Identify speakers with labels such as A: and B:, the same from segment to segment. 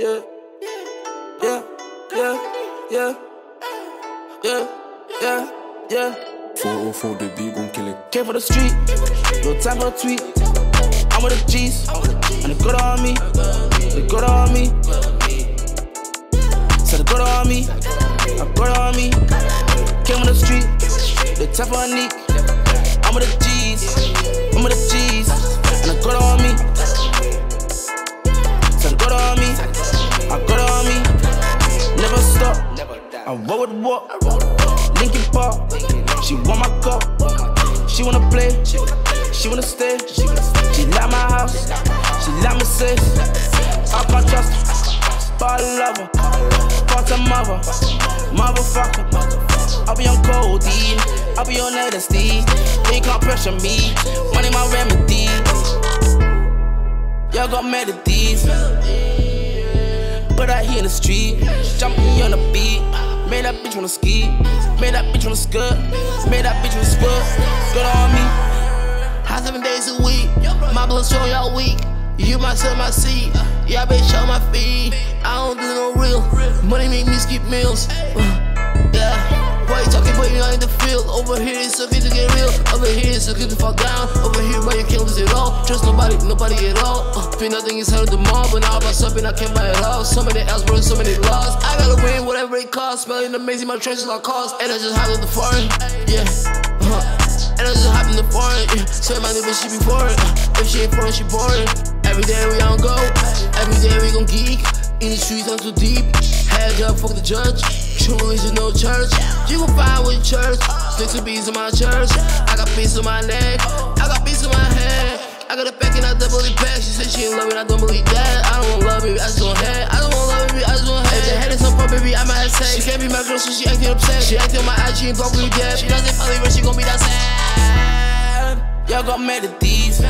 A: yeah, yeah, yeah, yeah, yeah, yeah, yeah.
B: 404 the beat gon' kill it.
A: Came for the street, no time for a tweet. I'm with the G's, and they good on me, they good on me. So they good on me, I good on me. Came on the street, the time for a I roll with walk. Linkin Park, she want my cup. She wanna play, she wanna stay. She like my house, she like my sis. I can't trust her, but I love her. Part of mother, motherfucker. I'll be on codeine, I'll be on LSD. They can't pressure me, money my remedy. Y'all got melodies, but I hear in the street, jumping on the beat. Made that bitch wanna ski, made that bitch wanna skirt, made that bitch wanna squirt. Good on me.
C: High seven days a week. My blood show y'all weak. You might sell my seat. Yeah, bitch, on my feet. I don't do no real. Money make me skip meals. Uh. But you not in the field? Over here, it's okay to get real. Over here, it's okay to fall down. Over here, but you can't lose it all. Trust nobody, nobody at all. Uh, feel nothing is hard to mall, but now I about something I can't buy it all. So many else, bro, so many lost. I gotta win whatever it costs. Smelling amazing, my trenches like cost. And I just hide in the foreign. Yeah. Uh -huh. and I just hop in the foreign. Yeah. My nigga, she be foreign. Uh, if she ain't foreign, she boring. Every day we on go. Every day we gon' geek. In the streets, I'm too deep. Head up, fuck the judge. True religion, no church. You gon' find with church. Sticks and bees in my church. I got beats on my neck. I got beats in my head. I got a back and I double it back. She said she ain't love me, I don't believe that. I don't want love, baby, I just want head. I don't want love, baby, I just want head. If the head is some fuck, baby, I might have sex. She can't be my girl, so she acting upset. She acting on my IG and broke me dead. She doesn't follow me, but she gon' be that sad.
A: Y'all got melodies,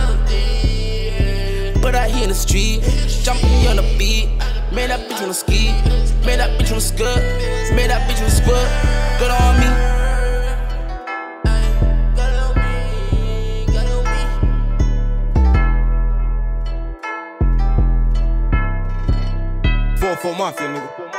A: but I hear in the street, jumping on the beat. Made that bitch wanna ski, made that bitch wanna skirt, Made that bitch was good. Good on me. Four, four mafia, nigga.